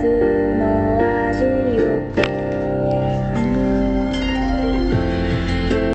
Jesus.